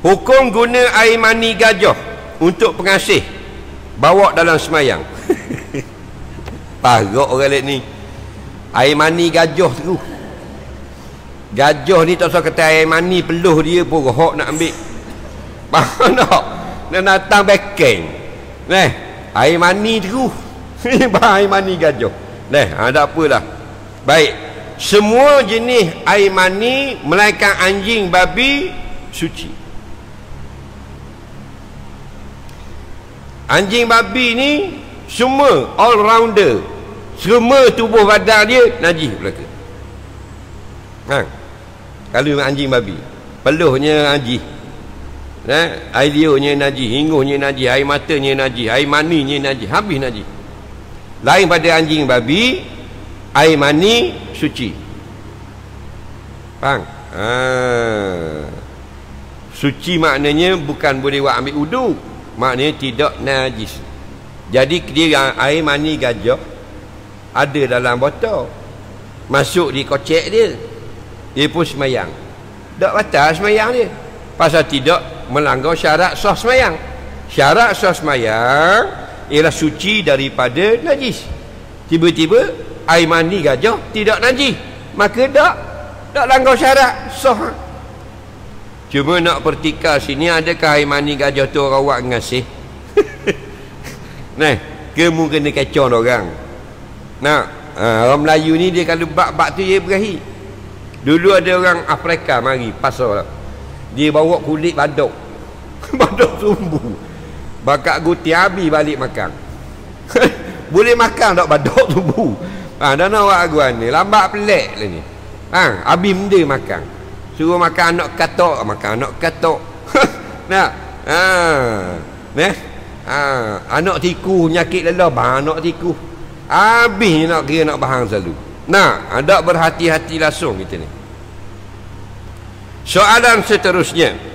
hukum guna air mani gajah untuk pengasih. Bawa dalam semayang. Parok orang lain ni. Air mani gajah tu. Gajah ni tak usah kata air mani peluh dia pun rohok nak ambil. Faham tak nak datang bekeng Neh, air mani tu air mani gajah. Neh, ada apa lah baik. Semua jenis air mani melainkan anjing babi suci anjing babi ni semua all rounder semua tubuh badan dia najis belaka. Ha kalau anjing babi. Peluhnya najis. Eh air liurnya najis hingunya najis air matanya najis air maninya najis habis najis. Lain pada anjing babi air mani suci. Faham? Ha suci maknanya bukan boleh buat ambil uduk maknanya tidak najis. Jadi dia air mani gajah ada dalam botol. Masuk di kocek dia. Dia pun semayang. Tak batal semayang dia. Pasal tidak melanggar syarat sah semayang. Syarat sah semayang ialah suci daripada najis. Tiba-tiba air mani gajah tidak najis. Maka tak tak langgar syarat sah Cuma nak pertikar sini adakah air mani gajah tu orang buat ngasih? nah, ke mungkin dia kecoh orang. Nah, ha, orang Melayu ni dia kalau bak-bak tu dia berahi. Dulu ada orang Afrika mari pasal lah. Dia bawa kulit badok. badok sumbu. Bakak guti abi balik makan. Boleh makan tak badok sumbu? Ha, dan awak aguan ni lambat pelik lah ni. Ha, abi menda makan suruh makan anak katok makan anak katok nak ha neh ha anak tiku nyakit lelah bah anak tiku. Habis nak kira nak bahang selalu. Nak ada berhati-hati langsung kita ni. Soalan seterusnya